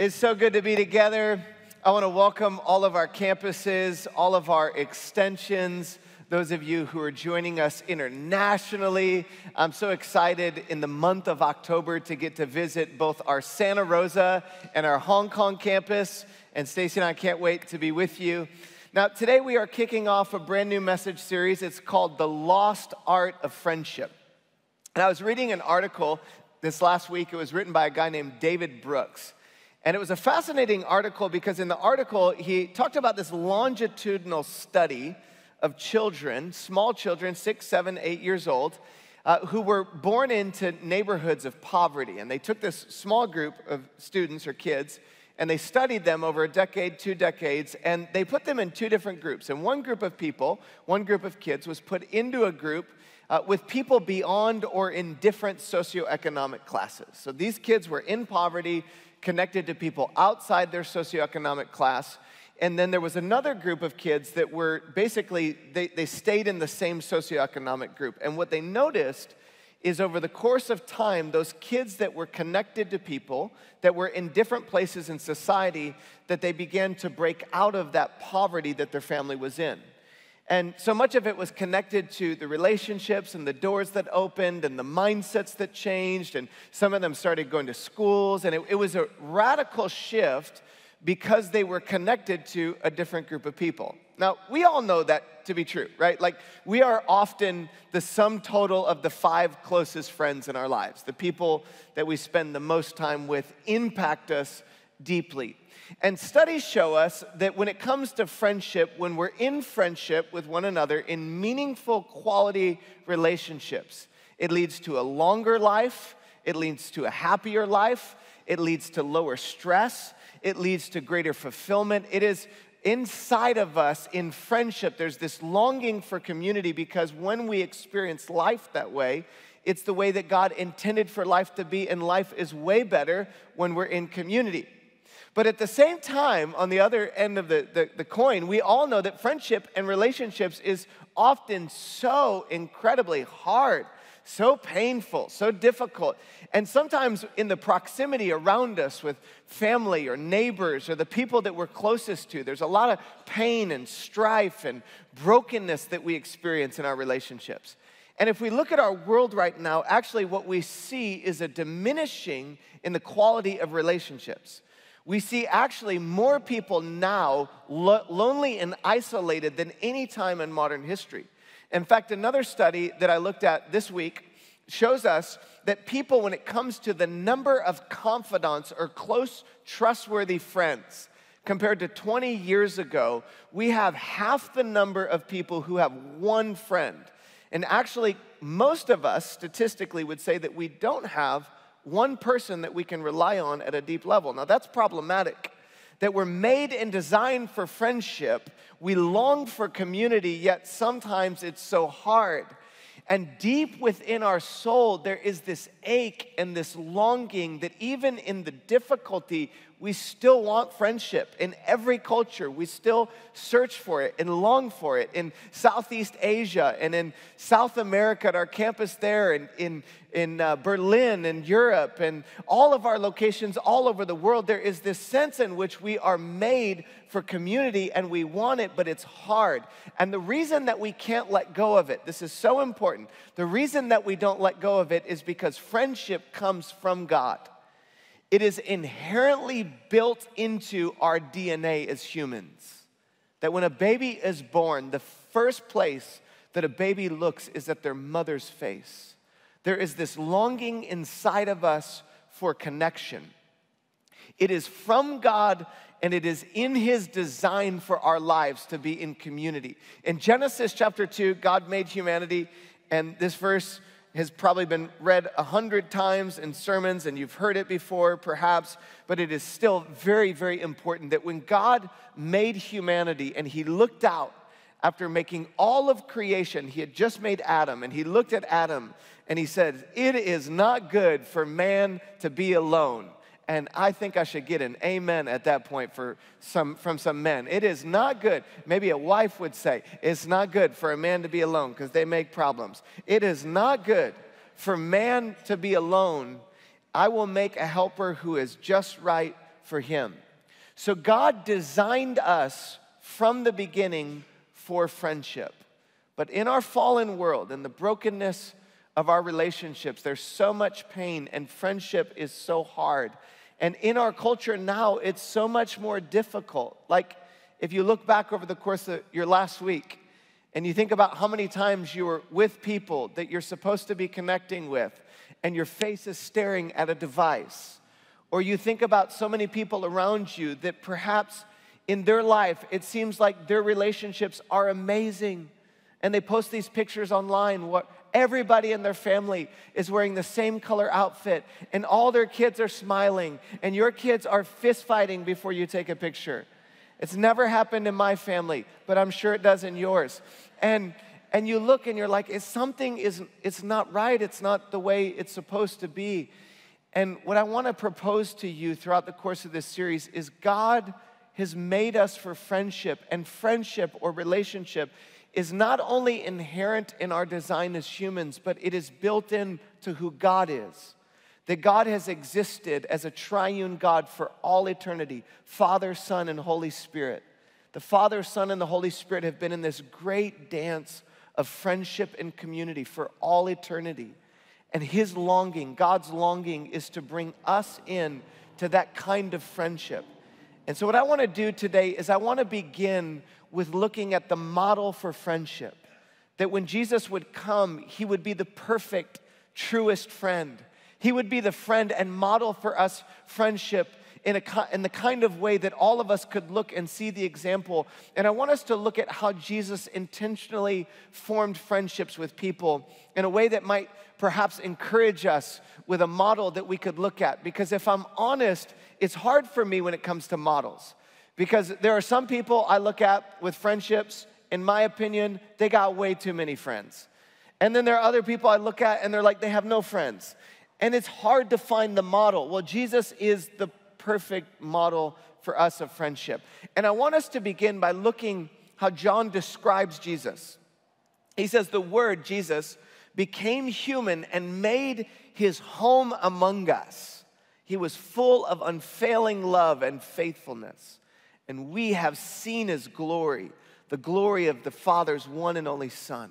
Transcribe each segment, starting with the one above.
It's so good to be together. I want to welcome all of our campuses, all of our extensions, those of you who are joining us internationally. I'm so excited in the month of October to get to visit both our Santa Rosa and our Hong Kong campus. And Stacy and I can't wait to be with you. Now, today we are kicking off a brand new message series. It's called The Lost Art of Friendship. And I was reading an article this last week. It was written by a guy named David Brooks. And it was a fascinating article because in the article, he talked about this longitudinal study of children, small children, six, seven, eight years old, uh, who were born into neighborhoods of poverty. And they took this small group of students or kids and they studied them over a decade, two decades, and they put them in two different groups. And one group of people, one group of kids, was put into a group uh, with people beyond or in different socioeconomic classes. So these kids were in poverty connected to people outside their socioeconomic class. And then there was another group of kids that were basically, they, they stayed in the same socioeconomic group. And what they noticed is over the course of time, those kids that were connected to people, that were in different places in society, that they began to break out of that poverty that their family was in. And so much of it was connected to the relationships and the doors that opened and the mindsets that changed. And some of them started going to schools. And it, it, was a radical shift because they were connected to a different group of people. Now, we all know that to be true, right? Like, we are often the sum total of the five closest friends in our lives. The people that we spend the most time with impact us deeply. And studies show us that when it comes to friendship, when we're in friendship with one another in meaningful quality relationships, it leads to a longer life, it leads to a happier life, it leads to lower stress, it leads to greater fulfillment. It is inside of us in friendship, there's this longing for community because when we experience life that way, it's the way that God intended for life to be, and life is way better when we're in community. But at the same time, on the other end of the, the, the, coin, we all know that friendship and relationships is often so incredibly hard, so painful, so difficult. And sometimes in the proximity around us with family or neighbors or the people that we're closest to, there's a lot of pain and strife and brokenness that we experience in our relationships. And if we look at our world right now, actually what we see is a diminishing in the quality of relationships we see actually more people now lo- lonely and isolated than any time in modern history. In fact, another study that I looked at this week shows us that people, when it comes to the number of confidants or close, trustworthy friends, compared to 20 years ago, we have half the number of people who have one friend. And actually, most of us statistically would say that we don't have one person that we can rely on at a deep level. Now, that's problematic. That we're made and designed for friendship. We long for community, yet sometimes it's so hard. And deep within our soul, there is this ache and this longing that even in the difficulty, we still want friendship. In every culture, we still search for it and long for it. In Southeast Asia and in South America at our campus there, and in, in uh, Berlin and Europe, and all of our locations all over the world, there is this sense in which we are made for community and we want it, but it's hard. And the reason that we can't let go of it, this is so important, the reason that we don't let go of it is because friendship comes from God. It is inherently built into our DNA as humans. That when a baby is born, the first place that a baby looks is at their mother's face. There is this longing inside of us for connection. It is from God and it is in His design for our lives to be in community. In Genesis chapter 2, God made humanity, and this verse has probably been read a hundred times in sermons, and you've heard it before, perhaps, but it is still very, very important that when God made humanity and He looked out after making all of creation, He had just made Adam, and He looked at Adam and He said, It is not good for man to be alone. And I think I should get an amen at that point for some, from some men. It is not good. Maybe a wife would say, it's not good for a man to be alone because they make problems. It is not good for man to be alone. I will make a helper who is just right for Him. So God designed us from the beginning for friendship. But in our fallen world, in the brokenness of our relationships, there's so much pain, and friendship is so hard. And in our culture now, it's so much more difficult. Like, if you look back over the course of your last week and you think about how many times you were with people that you're supposed to be connecting with, and your face is staring at a device, or you think about so many people around you that perhaps in their life it seems like their relationships are amazing, and they post these pictures online what everybody in their family is wearing the same color outfit and all their kids are smiling and your kids are fist fighting before you take a picture. It's never happened in my family, but I'm sure it does in yours. And and you look and you're like, is something is it's not right, it's not the way it's supposed to be. And what I want to propose to you throughout the course of this series is God has made us for friendship, and friendship or relationship is not only inherent in our design as humans, but it is built in to who God is. That God has existed as a triune God for all eternity Father, Son, and Holy Spirit. The Father, Son, and the Holy Spirit have been in this great dance of friendship and community for all eternity. And His longing, God's longing, is to bring us in to that kind of friendship. And so, what I want to do today is I want to begin with looking at the model for friendship. That when Jesus would come, he would be the perfect, truest friend. He would be the friend and model for us friendship in, a, in the kind of way that all of us could look and see the example. And I want us to look at how Jesus intentionally formed friendships with people in a way that might perhaps encourage us with a model that we could look at. Because if I'm honest, it's hard for me when it comes to models. Because there are some people I look at with friendships, in my opinion, they got way too many friends. And then there are other people I look at and they're like, they have no friends. And it's hard to find the model. Well, Jesus is the perfect model for us of friendship. And I want us to begin by looking how John describes Jesus. He says, The Word, Jesus, became human and made his home among us. He was full of unfailing love and faithfulness and we have seen his glory, the glory of the Father's one and only Son.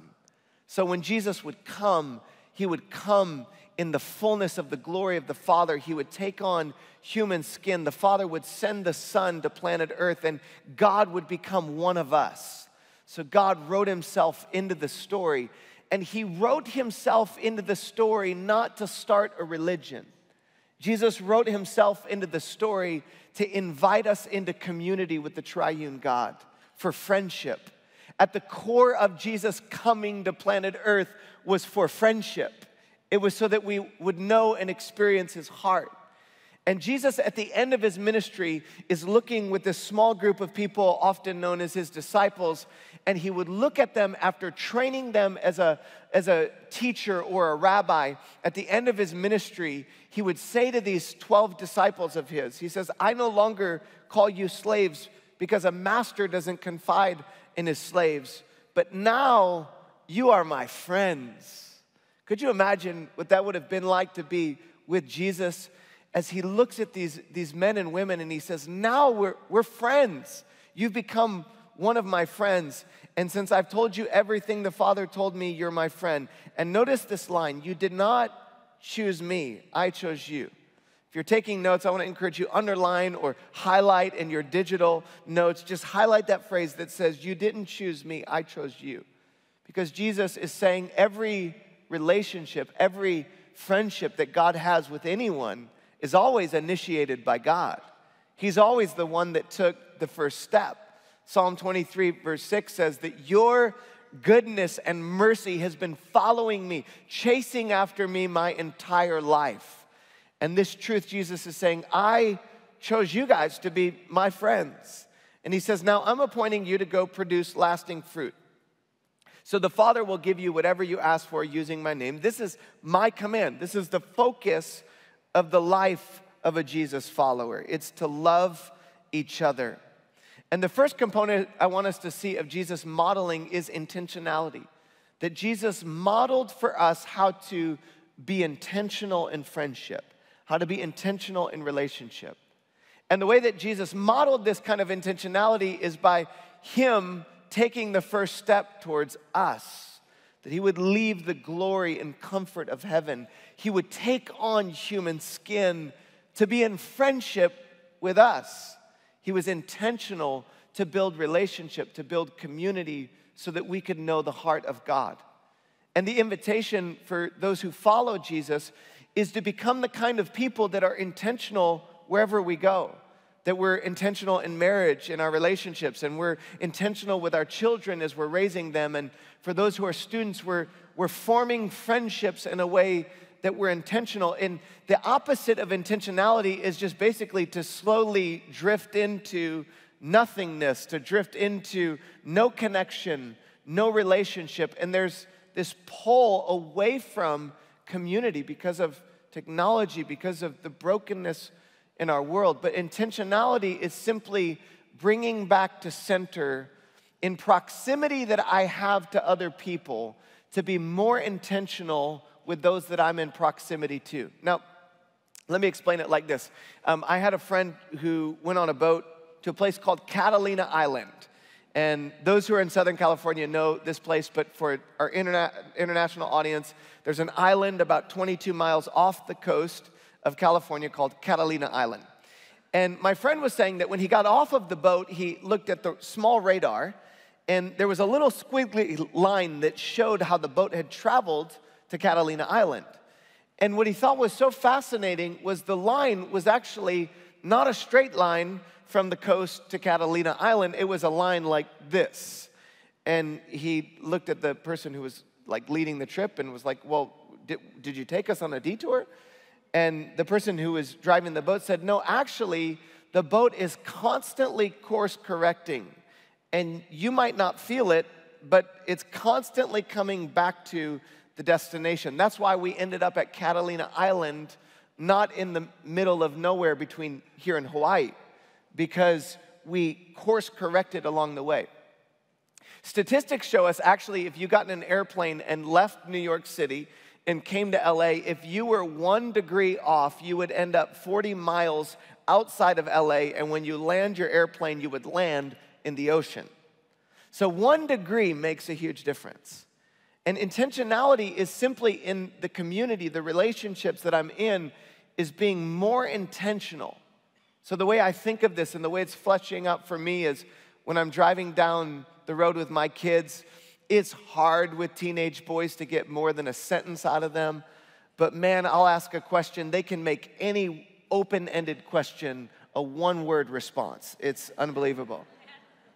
So when Jesus would come, he would come in the fullness of the glory of the Father. He would take on human skin. The Father would send the Son to planet Earth, and God would become one of us. So God wrote himself into the story, and he wrote himself into the story not to start a religion. Jesus wrote himself into the story to invite us into community with the triune God for friendship. At the core of Jesus coming to planet Earth was for friendship. It was so that we would know and experience his heart. And Jesus, at the end of his ministry, is looking with this small group of people, often known as his disciples, and he would look at them after training them as a, as a teacher or a rabbi. At the end of his ministry, he would say to these 12 disciples of his, He says, I no longer call you slaves because a master doesn't confide in his slaves, but now you are my friends. Could you imagine what that would have been like to be with Jesus? as he looks at these, these men and women and he says, Now we're, we're friends. You've become one of my friends. And since I've told you everything the Father told me, you're my friend. And notice this line you did not choose me, I chose you. If you're taking notes, I want to encourage you underline or highlight in your digital notes. Just highlight that phrase that says, You didn't choose me, I chose you. Because Jesus is saying every relationship, every friendship that God has with anyone is always initiated by God. He's always the one that took the first step. Psalm 23, verse 6 says that your goodness and mercy has been following me, chasing after me my entire life. And this truth, Jesus is saying, I chose you guys to be my friends. And he says, Now I'm appointing you to go produce lasting fruit. So the Father will give you whatever you ask for using my name. This is my command. This is the focus of the life of a Jesus follower it's to love each other. And the first component I want us to see of Jesus modeling is intentionality. That Jesus modeled for us how to be intentional in friendship, how to be intentional in relationship. And the way that Jesus modeled this kind of intentionality is by Him taking the first step towards us, that He would leave the glory and comfort of heaven. He would take on human skin to be in friendship with us. He was intentional to build relationship, to build community, so that we could know the heart of God. And the invitation for those who follow Jesus is to become the kind of people that are intentional wherever we go. That we're intentional in marriage, in our relationships, and we're intentional with our children as we're raising them. And for those who are students, we're, we're forming friendships in a way that we're intentional. And the opposite of intentionality is just basically to slowly drift into nothingness, to drift into no connection, no relationship. And there's this pull away from community because of technology, because of the brokenness in our world. But intentionality is simply bringing back to center in proximity that I have to other people to be more intentional with those that I'm in proximity to. Now, let me explain it like this. Um, I had a friend who went on a boat to a place called Catalina Island. And those who are in Southern California know this place, but for our interna- international audience, there's an island about 22 miles off the coast of California called Catalina Island. And my friend was saying that when he got off of the boat, he looked at the small radar, and there was a little squiggly line that showed how the boat had traveled to Catalina Island. And what he thought was so fascinating was the line was actually not a straight line from the coast to Catalina Island, it was a line like this. And he looked at the person who was like leading the trip and was like, Well, did, did you take us on a detour? And the person who was driving the boat said, No, actually, the boat is constantly course correcting. And you might not feel it, but it's constantly coming back to the destination. That's why we ended up at Catalina Island, not in the middle of nowhere between here and Hawaii because we course corrected along the way. Statistics show us actually, if you got in an airplane and left New York City and came to LA, if you were one degree off, you would end up 40 miles outside of LA, and when you land your airplane, you would land in the ocean. So, one degree makes a huge difference. And intentionality is simply in the community, the relationships that I'm in, is being more intentional so, the way I think of this and the way it's fleshing up for me is when I'm driving down the road with my kids, it's hard with teenage boys to get more than a sentence out of them. But man, I'll ask a question. They can make any open ended question a one word response. It's unbelievable.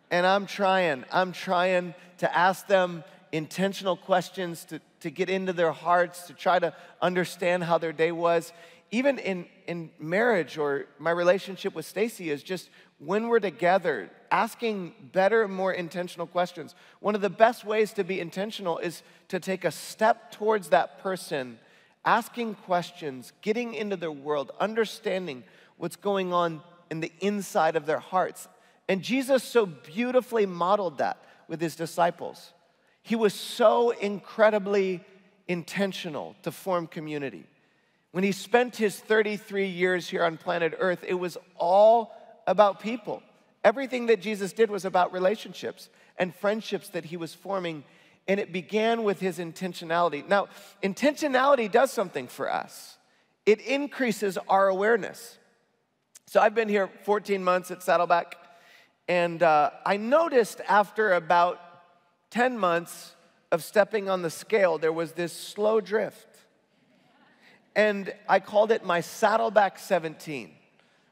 And I'm trying, I'm trying to ask them intentional questions to, to get into their hearts, to try to understand how their day was even in, in marriage or my relationship with Stacy is just when we're together, asking better, more intentional questions. One of the best ways to be intentional is to take a step towards that person, asking questions, getting into their world, understanding what's going on in the inside of their hearts. And Jesus so beautifully modeled that with his disciples. He was so incredibly intentional to form community. When he spent his 33 years here on planet Earth, it was all about people. Everything that Jesus did was about relationships and friendships that he was forming, and it began with his intentionality. Now, intentionality does something for us, it increases our awareness. So, I've been here 14 months at Saddleback, and uh, I noticed after about 10 months of stepping on the scale, there was this slow drift and I called it my Saddleback 17.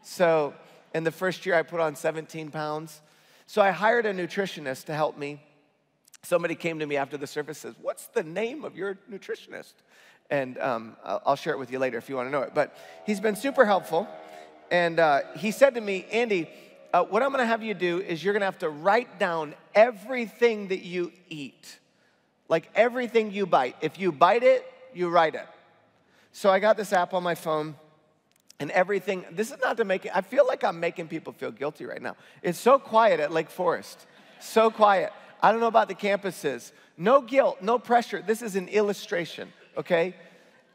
So, in the first year, I put on 17 pounds. So, I hired a nutritionist to help me. Somebody came to me after the service says, What's the name of your nutritionist? And um, I'll share it with you later if you want to know it. But he's been super helpful. And uh, he said to me, Andy, uh, what I'm going to have you do is you're going to have to write down everything that you eat, like everything you bite. If you bite it, you write it. So I got this app on my phone and everything. This is not to make it, I feel like I'm making people feel guilty right now. It's so quiet at Lake Forest. So quiet. I don't know about the campuses. No guilt, no pressure. This is an illustration, okay?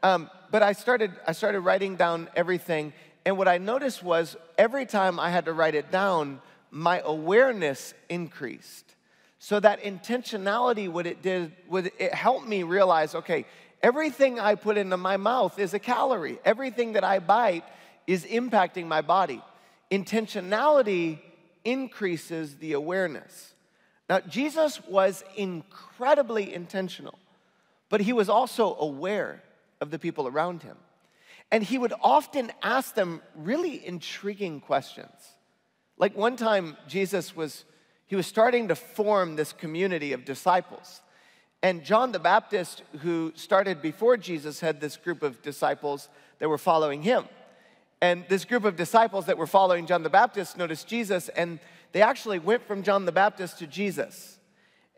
Um, but I started, I started writing down everything. And what I noticed was every time I had to write it down, my awareness increased. So that intentionality, what it did, would it helped me realize, okay, everything I put into my mouth is a calorie. Everything that I bite is impacting my body. Intentionality increases the awareness. Now, Jesus was incredibly intentional, but he was also aware of the people around him. And he would often ask them really intriguing questions. Like one time, Jesus was, he was starting to form this community of disciples. And John the Baptist, who started before Jesus, had this group of disciples that were following him. And this group of disciples that were following John the Baptist noticed Jesus, and they actually went from John the Baptist to Jesus.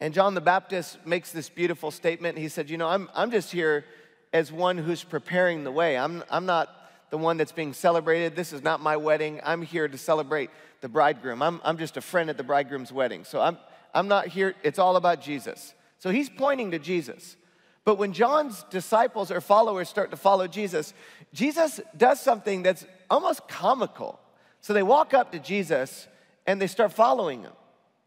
And John the Baptist makes this beautiful statement. He said, You know, I'm, I'm just here as one who's preparing the way. I'm, I'm not the one that's being celebrated. This is not my wedding. I'm here to celebrate the bridegroom. I'm, I'm just a friend at the bridegroom's wedding. So I'm, I'm not here. It's all about Jesus. So he's pointing to Jesus. But when John's disciples or followers start to follow Jesus, Jesus does something that's almost comical. So they walk up to Jesus and they start following him.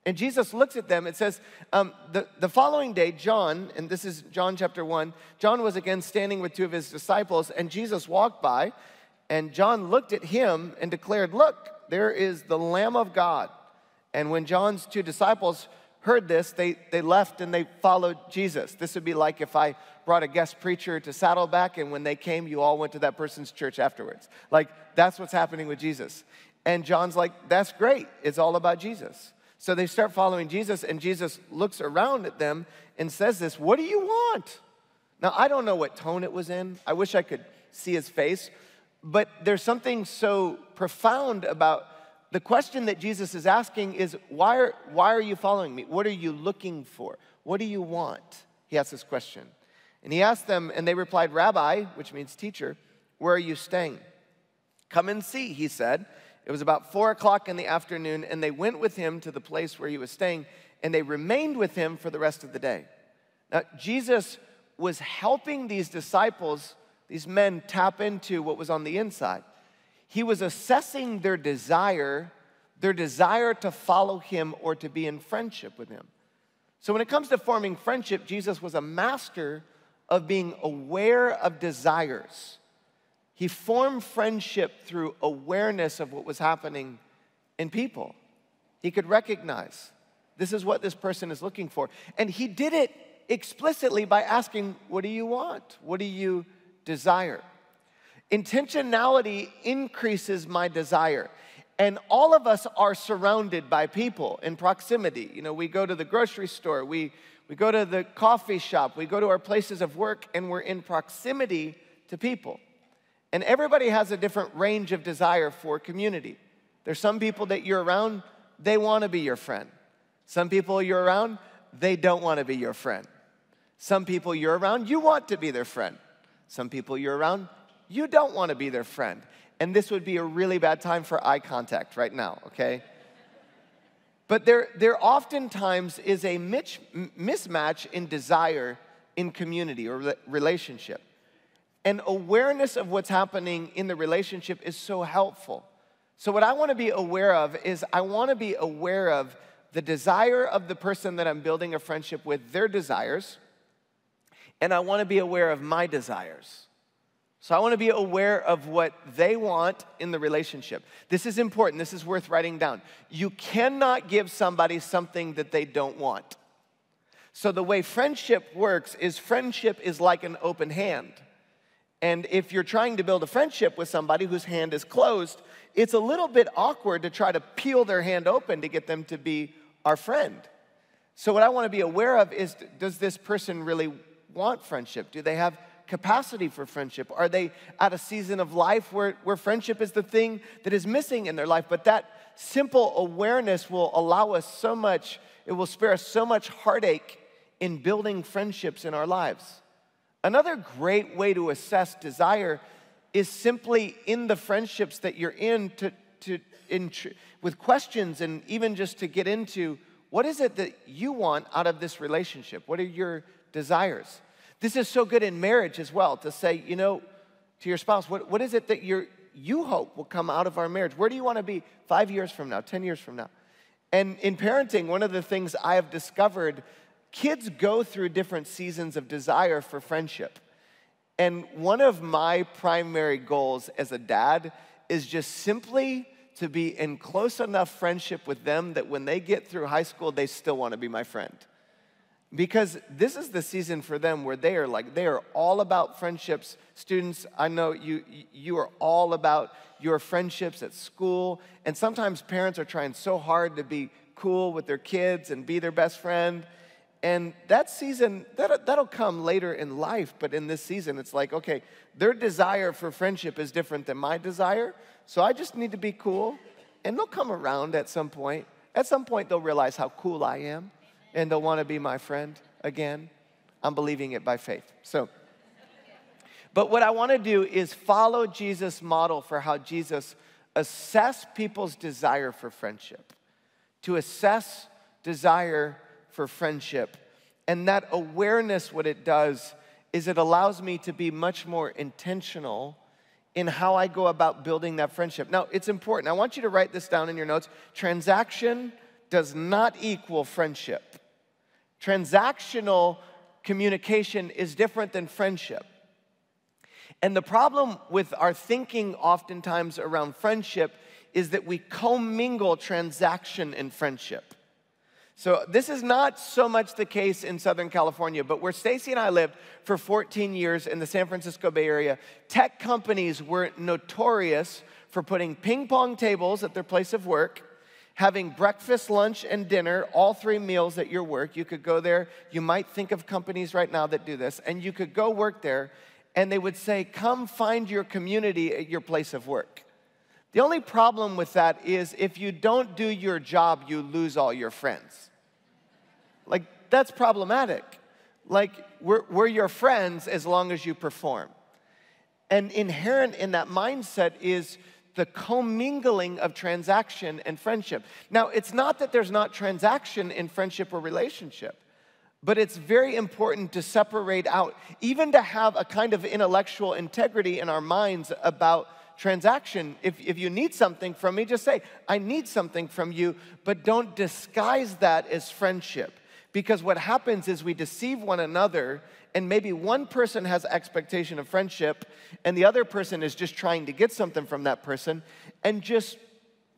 And Jesus looks at them and says, um, the, the following day, John, and this is John chapter 1, John was again standing with two of his disciples, and Jesus walked by, and John looked at him and declared, Look, there is the Lamb of God. And when John's two disciples heard this, they, they left and they followed Jesus. This would be like if I brought a guest preacher to Saddleback, and when they came, you all went to that person's church afterwards. Like, that's what's happening with Jesus. And John's like, That's great. It's all about Jesus. So they start following Jesus, and Jesus looks around at them and says this What do you want? Now, I don't know what tone it was in. I wish I could see his face. But there's something so profound about the question that Jesus is asking is why are, why are you following me? What are you looking for? What do you want? He asked this question. And he asked them, and they replied, Rabbi, which means teacher, where are you staying? Come and see, he said. It was about four o'clock in the afternoon, and they went with him to the place where he was staying, and they remained with him for the rest of the day. Now, Jesus was helping these disciples, these men, tap into what was on the inside. He was assessing their desire, their desire to follow him or to be in friendship with him. So, when it comes to forming friendship, Jesus was a master of being aware of desires. He formed friendship through awareness of what was happening in people. He could recognize this is what this person is looking for. And he did it explicitly by asking, What do you want? What do you desire? Intentionality increases my desire. And all of us are surrounded by people in proximity. You know, we go to the grocery store, we, we go to the coffee shop, we go to our places of work, and we're in proximity to people. And everybody has a different range of desire for community. There's some people that you're around, they want to be your friend. Some people you're around, they don't want to be your friend. Some people you're around, you want to be their friend. Some people you're around, you don't want to be their friend. And this would be a really bad time for eye contact right now, okay? But there, there oftentimes is a mismatch in desire in community or relationship. And awareness of what's happening in the relationship is so helpful. So, what I want to be aware of is I want to be aware of the desire of the person that I'm building a friendship with, their desires, and I want to be aware of my desires. So, I want to be aware of what they want in the relationship. This is important, this is worth writing down. You cannot give somebody something that they don't want. So, the way friendship works is friendship is like an open hand. And if you're trying to build a friendship with somebody whose hand is closed, it's a little bit awkward to try to peel their hand open to get them to be our friend. So, what I want to be aware of is does this person really want friendship? Do they have capacity for friendship? Are they at a season of life where, where friendship is the thing that is missing in their life? But that simple awareness will allow us so much, it will spare us so much heartache in building friendships in our lives. Another great way to assess desire is simply in the friendships that you're in to, to in, with questions and even just to get into what is it that you want out of this relationship? What are your desires? This is so good in marriage as well to say, you know, to your spouse, what, what is it that you're, you hope will come out of our marriage? Where do you want to be five years from now, 10 years from now? And in parenting, one of the things I have discovered kids go through different seasons of desire for friendship. And one of my primary goals as a dad is just simply to be in close enough friendship with them that when they get through high school, they still want to be my friend. Because this is the season for them where they are like, they are all about friendships. Students, I know you, you are all about your friendships at school. And sometimes parents are trying so hard to be cool with their kids and be their best friend. And that season, that, that'll come later in life, but in this season, it's like, okay, their desire for friendship is different than my desire, so I just need to be cool, and they'll come around at some point. At some point, they'll realize how cool I am, and they'll want to be my friend again. I'm believing it by faith. So, but what I want to do is follow Jesus' model for how Jesus assessed people's desire for friendship, to assess desire for friendship. And that awareness, what it does is it allows me to be much more intentional in how I go about building that friendship. Now, it's important. I want you to write this down in your notes. Transaction does not equal friendship. Transactional communication is different than friendship. And the problem with our thinking oftentimes around friendship is that we commingle transaction and friendship. So this is not so much the case in Southern California, but where Stacy and I lived for 14 years in the San Francisco Bay Area, tech companies were notorious for putting ping pong tables at their place of work, having breakfast, lunch, and dinner, all three meals at your work. You could go there. You might think of companies right now that do this, and you could go work there, and they would say, Come find your community at your place of work. The only problem with that is if you don't do your job, you lose all your friends. Like, that's problematic. Like, we're, we're your friends as long as you perform. And inherent in that mindset is the commingling of transaction and friendship. Now, it's not that there's not transaction in friendship or relationship, but it's very important to separate out, even to have a kind of intellectual integrity in our minds about transaction. If, if you need something from me, just say, I need something from you, but don't disguise that as friendship. Because what happens is we deceive one another, and maybe one person has expectation of friendship, and the other person is just trying to get something from that person, and just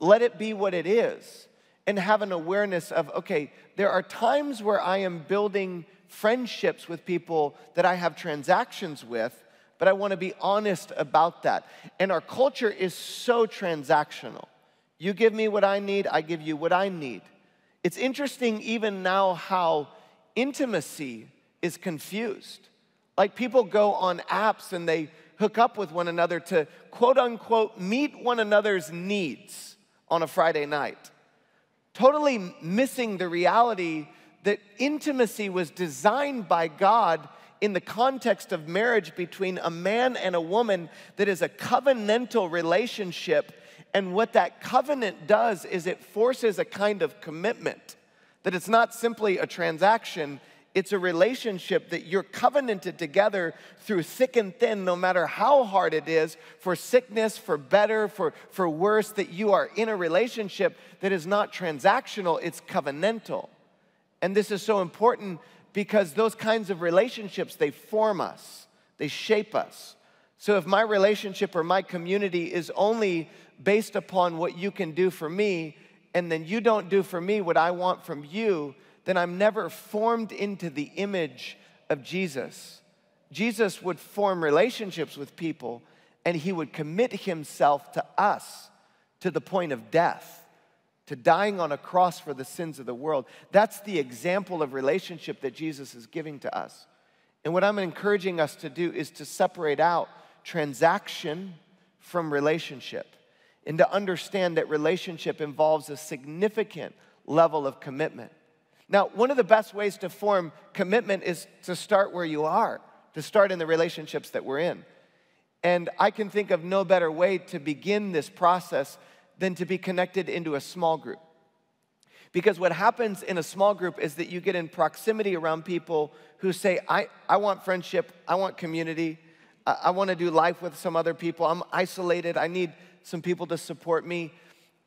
let it be what it is. And have an awareness of, okay, there are times where I am building friendships with people that I have transactions with, but I want to be honest about that. And our culture is so transactional. You give me what I need, I give you what I need. It's interesting, even now, how intimacy is confused. Like people go on apps and they hook up with one another to quote unquote meet one another's needs on a Friday night. Totally missing the reality that intimacy was designed by God in the context of marriage between a man and a woman that is a covenantal relationship. And what that covenant does is it forces a kind of commitment, that it's not simply a transaction, it's a relationship that you're covenanted together through thick and thin, no matter how hard it is, for sickness, for better, for, for worse, that you are in a relationship that is not transactional, it's covenantal. And this is so important because those kinds of relationships, they form us, they shape us. So if my relationship or my community is only based upon what you can do for me, and then you don't do for me what I want from you, then I'm never formed into the image of Jesus. Jesus would form relationships with people, and he would commit himself to us to the point of death to dying on a cross for the sins of the world. That's the example of relationship that Jesus is giving to us. And what I'm encouraging us to do is to separate out transaction from relationship and to understand that relationship involves a significant level of commitment. Now, one of the best ways to form commitment is to start where you are, to start in the relationships that we're in. And I can think of no better way to begin this process than to be connected into a small group. Because what happens in a small group is that you get in proximity around people who say, I, I want friendship, I want community, I, I want to do life with some other people. I'm isolated. I need some people to support me.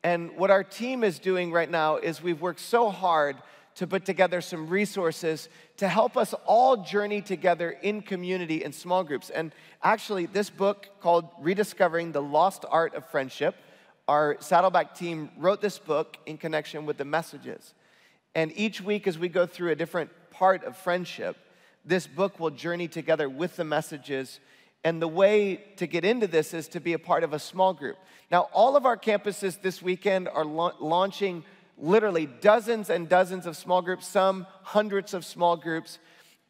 And what our team is doing right now is we've worked so hard to put together some resources to help us all journey together in community in small groups. And actually, this book called Rediscovering the Lost Art of Friendship, our Saddleback team wrote this book in connection with the messages. And each week, as we go through a different part of friendship, this book will journey together with the messages. And the way to get into this is to be a part of a small group. Now, all of our campuses this weekend are la- launching literally dozens and dozens of small groups, some hundreds of small groups.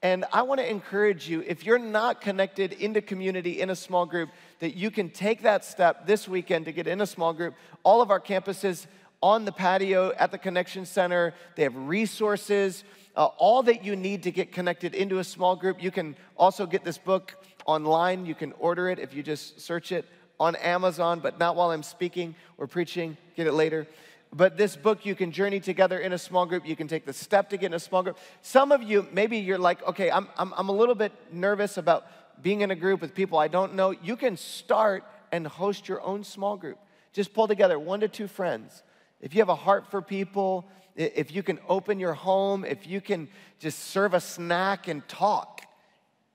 And I want to encourage you, if you're not connected into community in a small group, that you can take that step this weekend to get in a small group. All of our campuses on the patio at the Connection Center, they have resources, uh, all that you need to get connected into a small group. You can also get this book online. You can order it if you just search it on Amazon, but not while I'm speaking or preaching. Get it later. But this book, you can journey together in a small group. You can take the step to get in a small group. Some of you, maybe you're like, okay, I'm, I'm, I'm a little bit nervous about being in a group with people I don't know. You can start and host your own small group. Just pull together one to two friends. If you have a heart for people, if you can open your home, if you can just serve a snack and talk,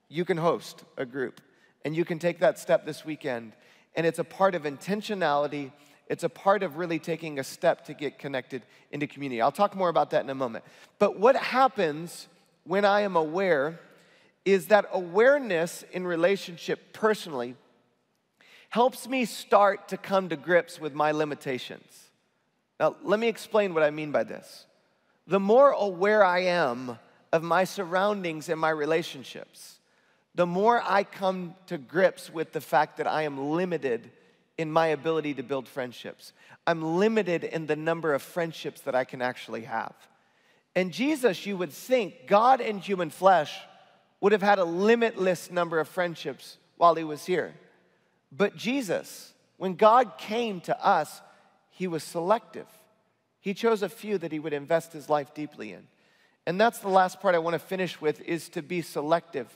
you can host a group. And you can take that step this weekend. And it's a part of intentionality it's a part of really taking a step to get connected into community. I'll talk more about that in a moment. But what happens when I am aware is that awareness in relationship personally helps me start to come to grips with my limitations. Now, let me explain what I mean by this. The more aware I am of my surroundings and my relationships, the more I come to grips with the fact that I am limited in my ability to build friendships. I'm limited in the number of friendships that I can actually have. And Jesus, you would think, God in human flesh would have had a limitless number of friendships while he was here. But Jesus, when God came to us, he was selective. He chose a few that he would invest his life deeply in. And that's the last part I want to finish with is to be selective.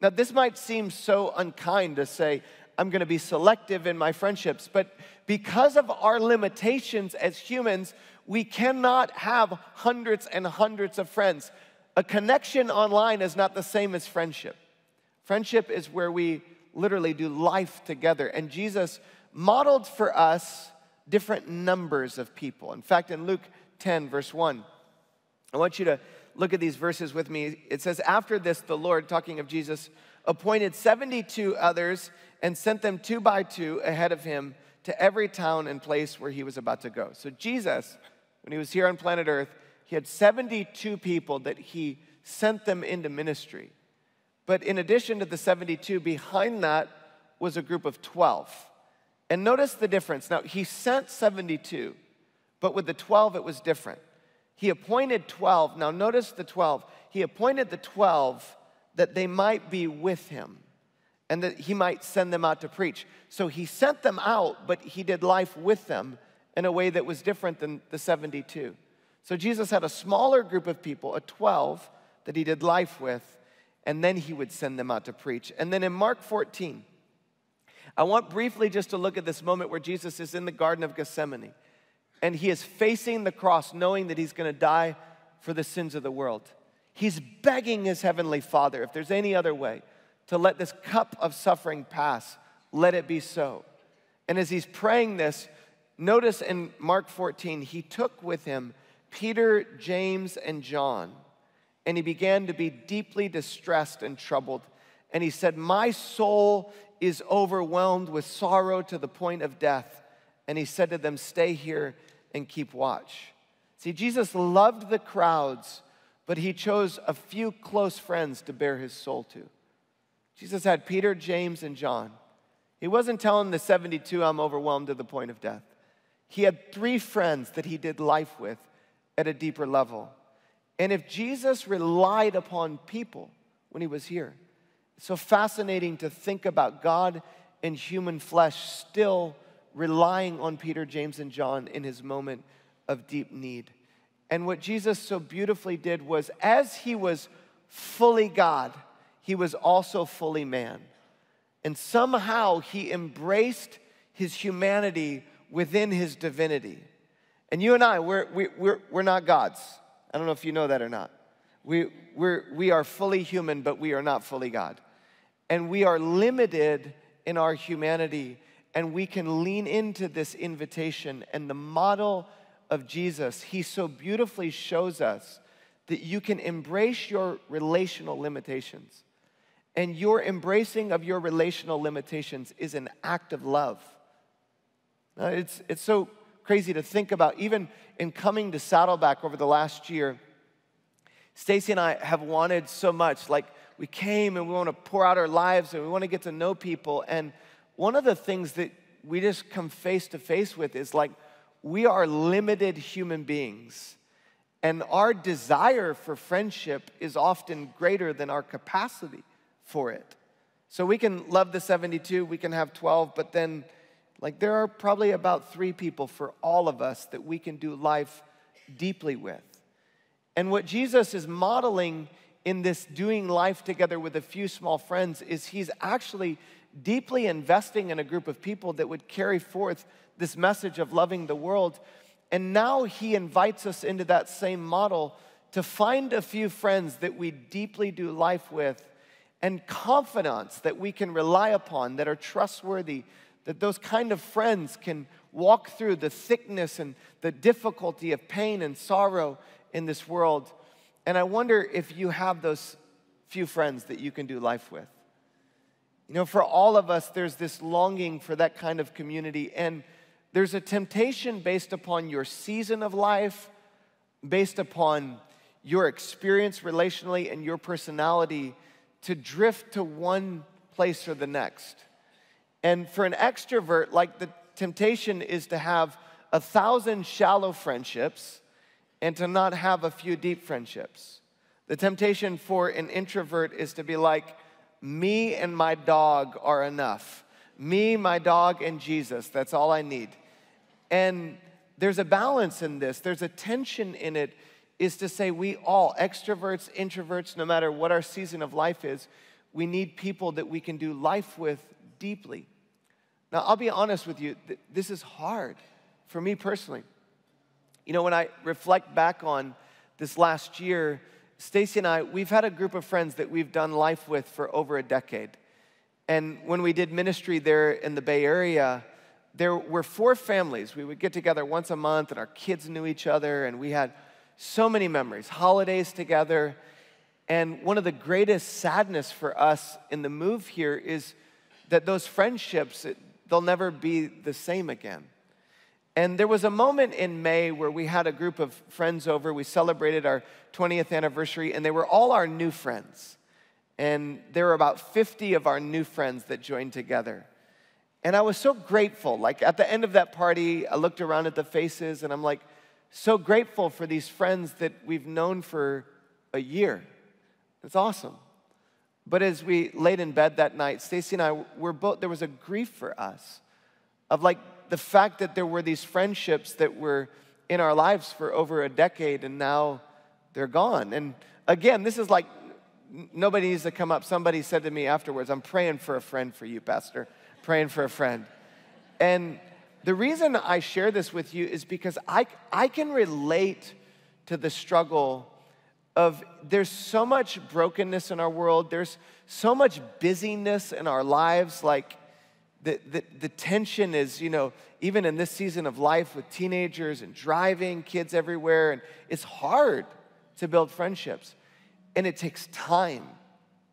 Now, this might seem so unkind to say, I'm going to be selective in my friendships. But because of our limitations as humans, we cannot have hundreds and hundreds of friends. A connection online is not the same as friendship. Friendship is where we literally do life together. And Jesus modeled for us different numbers of people. In fact, in Luke 10, verse 1, I want you to look at these verses with me. It says, After this, the Lord, talking of Jesus, appointed 72 others and sent them two by two ahead of him to every town and place where he was about to go. So, Jesus, when he was here on planet Earth, he had 72 people that he sent them into ministry. But in addition to the 72, behind that was a group of 12. And notice the difference. Now, he sent 72, but with the 12, it was different. He appointed 12. Now, notice the 12. He appointed the 12 that they might be with him and that he might send them out to preach. So he sent them out, but he did life with them in a way that was different than the 72. So Jesus had a smaller group of people, a 12, that he did life with, and then he would send them out to preach. And then in Mark 14, I want briefly just to look at this moment where Jesus is in the Garden of Gethsemane and he is facing the cross, knowing that he's going to die for the sins of the world. He's begging his heavenly Father, if there's any other way, to let this cup of suffering pass. Let it be so. And as he's praying this, notice in Mark 14, he took with him Peter, James, and John, and he began to be deeply distressed and troubled. And he said, My soul is overwhelmed with sorrow to the point of death. And he said to them, Stay here and keep watch. See, Jesus loved the crowds, but he chose a few close friends to bare his soul to. Jesus had Peter, James, and John. He wasn't telling the 72, I'm overwhelmed to the point of death. He had three friends that he did life with at a deeper level. And if Jesus relied upon people when he was here, it's so fascinating to think about God in human flesh still relying on Peter, James, and John in his moment of deep need. And what Jesus so beautifully did was, as he was fully God, he was also fully man. And somehow he embraced his humanity within his divinity. And you and I, we're, we, we're, we're not gods. I don't know if you know that or not. We, we're, we are fully human, but we are not fully God. And we are limited in our humanity, and we can lean into this invitation. And the model of Jesus, he so beautifully shows us that you can embrace your relational limitations. And your embracing of your relational limitations is an act of love. Uh, it's, it's so crazy to think about. Even in coming to Saddleback over the last year, Stacie and I have wanted so much. Like, we came and we want to pour out our lives and we want to get to know people. And one of the things that we just come face to face with is like, we are limited human beings. And our desire for friendship is often greater than our capacity for it. So we can love the 72, we can have 12, but then, like, there are probably about three people for all of us that we can do life deeply with. And what Jesus is modeling in this doing life together with a few small friends is he's actually deeply investing in a group of people that would carry forth this message of loving the world. And now he invites us into that same model to find a few friends that we deeply do life with and confidants that we can rely upon, that are trustworthy, that those kind of friends can walk through the thickness and the difficulty of pain and sorrow in this world. And I wonder if you have those few friends that you can do life with. You know, for all of us, there's this longing for that kind of community. And there's a temptation based upon your season of life, based upon your experience relationally and your personality to drift to one place or the next. And for an extrovert, like the temptation is to have a thousand shallow friendships and to not have a few deep friendships. The temptation for an introvert is to be like, me and my dog are enough. Me, my dog, and Jesus, that's all I need. And there's a balance in this, there's a tension in it, is to say we all, extroverts, introverts, no matter what our season of life is, we need people that we can do life with deeply. Now, I'll be honest with you, this is hard for me personally. You know, when I reflect back on this last year, Stacie and I, we've had a group of friends that we've done life with for over a decade. And when we did ministry there in the Bay Area, there were four families. We would get together once a month, and our kids knew each other, and we had so many memories, holidays together. And one of the greatest sadness for us in the move here is that those friendships, they'll never be the same again. And there was a moment in May where we had a group of friends over. We celebrated our 20th anniversary, and they were all our new friends. And there were about 50 of our new friends that joined together. And I was so grateful. Like at the end of that party, I looked around at the faces, and I'm like, so grateful for these friends that we've known for a year. It's awesome. But as we laid in bed that night, Stacie and I were both, there was a grief for us of like the fact that there were these friendships that were in our lives for over a decade and now they're gone. And again, this is like nobody needs to come up. Somebody said to me afterwards, I'm praying for a friend for you, Pastor. Praying for a friend. And the reason I share this with you is because I, I can relate to the struggle of there's so much brokenness in our world, there's so much busyness in our lives. Like the, the, the tension is, you know, even in this season of life with teenagers and driving, kids everywhere, and it's hard to build friendships. And it takes time.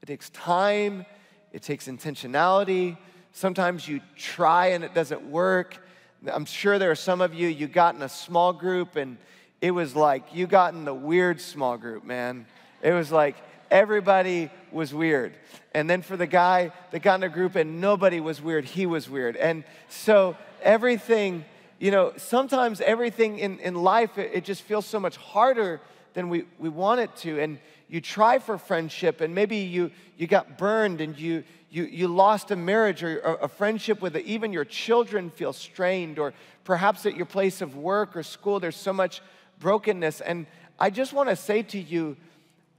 It takes time, it takes intentionality. Sometimes you try and it doesn't work. I'm sure there are some of you, you got in a small group and it was like you got in the weird small group, man. It was like everybody was weird. And then for the guy that got in a group and nobody was weird, he was weird. And so everything, you know, sometimes everything in, in life, it, it just feels so much harder than we, we want it to. And you try for friendship and maybe you, you got burned and you, you, you lost a marriage or a friendship with it. even your children feel strained, or perhaps at your place of work or school, there's so much brokenness. And I just want to say to you,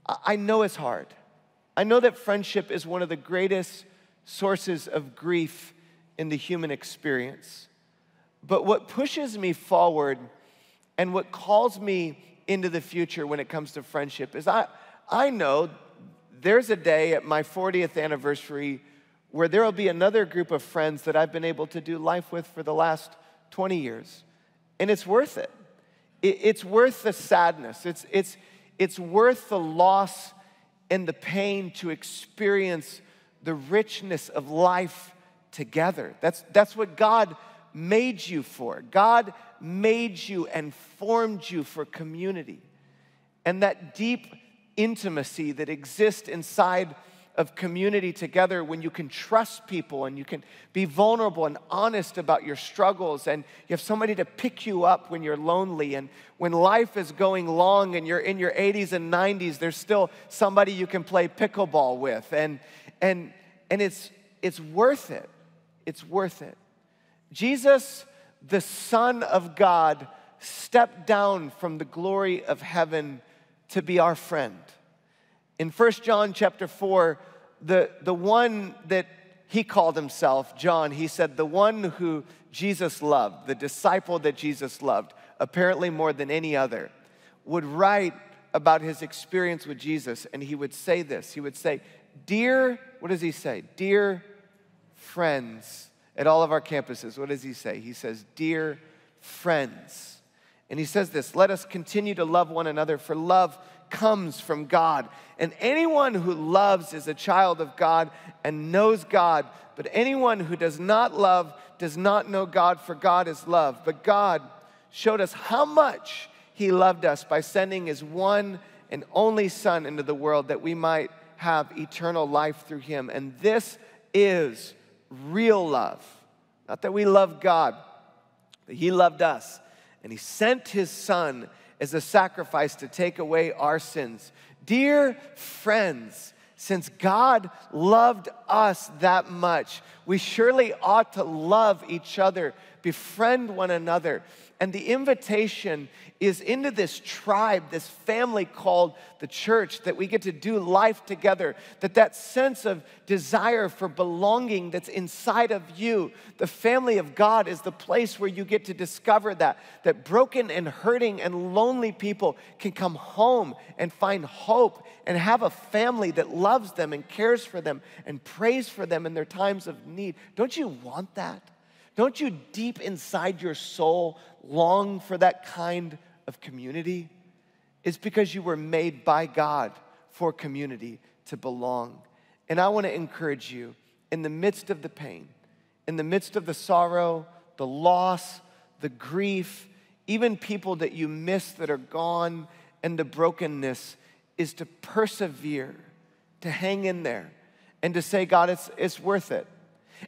I know it's hard. I know that friendship is one of the greatest sources of grief in the human experience. But what pushes me forward and what calls me into the future when it comes to friendship is I, I know there's a day at my 40th anniversary where there will be another group of friends that I've been able to do life with for the last 20 years. And it's worth it. it it's worth the sadness, it's, it's, it's worth the loss and the pain to experience the richness of life together. That's, that's what God made you for. God made you and formed you for community. And that deep intimacy that exists inside of community together when you can trust people and you can be vulnerable and honest about your struggles and you have somebody to pick you up when you're lonely and when life is going long and you're in your 80s and 90s there's still somebody you can play pickleball with. And and and it's it's worth it. It's worth it. Jesus the son of God stepped down from the glory of heaven to be our friend in 1 John chapter 4, the, the one that he called himself, John, he said, the one who Jesus loved, the disciple that Jesus loved, apparently more than any other, would write about his experience with Jesus. And he would say this He would say, Dear, what does he say? Dear friends, at all of our campuses, what does he say? He says, Dear friends. And he says this let us continue to love one another, for love comes from God. And anyone who loves is a child of God and knows God. But anyone who does not love does not know God, for God is love. But God showed us how much He loved us by sending His one and only Son into the world that we might have eternal life through Him. And this is real love. Not that we love God, but He loved us. And He sent His Son as a sacrifice to take away our sins. Dear friends, since God loved us that much, we surely ought to love each other, befriend one another. And the invitation is into this tribe, this family called the church, that we get to do life together, that that sense of desire for belonging that's inside of you, the family of God is the place where you get to discover that, that broken and hurting and lonely people can come home and find hope and have a family that loves them and cares for them and prays for them in their times of need. Don't you want that? Don't you deep inside your soul long for that kind of community? It's because you were made by God for community to belong. And I want to encourage you in the midst of the pain, in the midst of the sorrow, the loss, the grief, even people that you miss that are gone, and the brokenness, is to persevere, to hang in there, and to say, God, it's, it's worth it.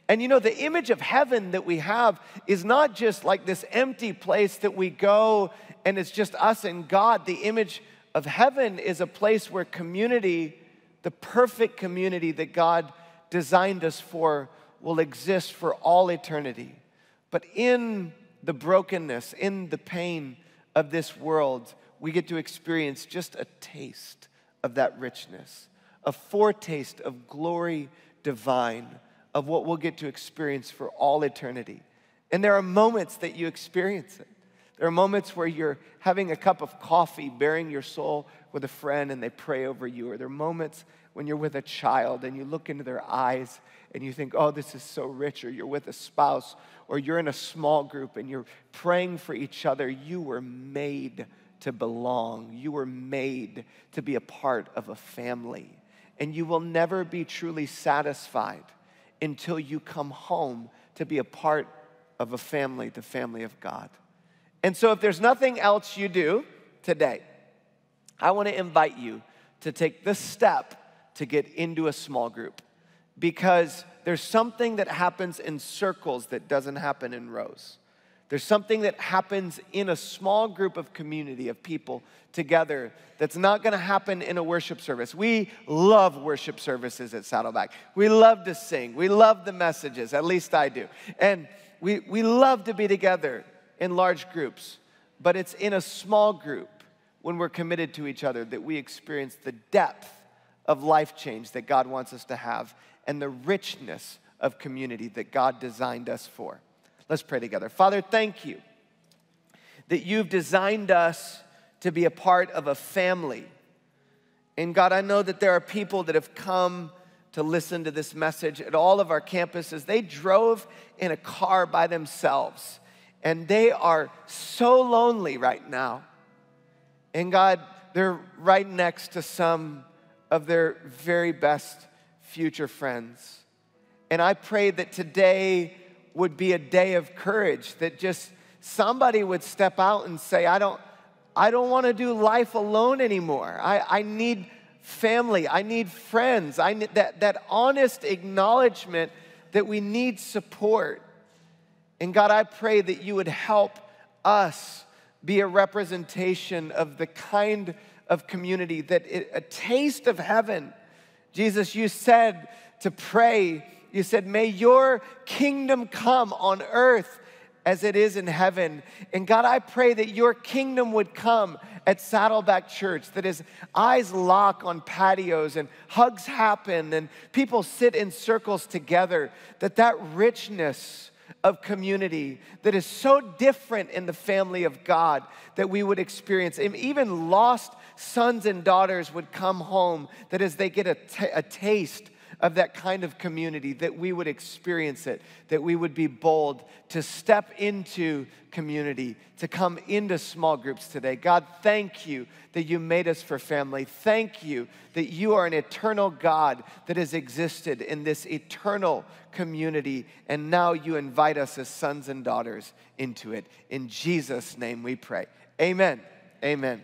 And you know, the image of heaven that we have is not just like this empty place that we go and it's just us and God. The image of heaven is a place where community, the perfect community that God designed us for, will exist for all eternity. But in the brokenness, in the pain of this world, we get to experience just a taste of that richness, a foretaste of glory divine of what we'll get to experience for all eternity. And there are moments that you experience it. There are moments where you're having a cup of coffee, baring your soul with a friend, and they pray over you. Or there are moments when you're with a child and you look into their eyes and you think, oh, this is so rich. Or you're with a spouse, or you're in a small group and you're praying for each other. You were made to belong, you were made to be a part of a family. And you will never be truly satisfied until you come home to be a part of a family, the family of God. And so, if there's nothing else you do today, I want to invite you to take this step to get into a small group because there's something that happens in circles that doesn't happen in rows. There's something that happens in a small group of community of people together that's not gonna happen in a worship service. We love worship services at Saddleback. We love to sing, we love the messages, at least I do. And we, we love to be together in large groups, but it's in a small group when we're committed to each other that we experience the depth of life change that God wants us to have and the richness of community that God designed us for. Let's pray together. Father, thank you that you've designed us to be a part of a family. And God, I know that there are people that have come to listen to this message at all of our campuses. They drove in a car by themselves and they are so lonely right now. And God, they're right next to some of their very best future friends. And I pray that today would be a day of courage, that just somebody would step out and say, I don't, I don't want to do life alone anymore. I, I need family. I need friends. I need that, that honest acknowledgement that we need support. And God, I pray that you would help us be a representation of the kind of community that it, a taste of heaven. Jesus, you said to pray, you said, May your kingdom come on earth as it is in heaven. And God, I pray that your kingdom would come at Saddleback Church, that as eyes lock on patios and hugs happen and people sit in circles together, that that richness of community that is so different in the family of God that we would experience. And Even lost sons and daughters would come home, that as they get a, t- a taste of that kind of community, that we would experience it, that we would be bold to step into community, to come into small groups today. God, thank you that you made us for family. Thank you that you are an eternal God that has existed in this eternal community, and now you invite us as sons and daughters into it. In Jesus' name we pray. Amen. Amen.